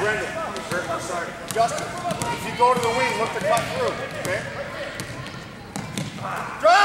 Brendan, I'm sorry. Justin, if you go to the wing, look to cut through, okay? Drive!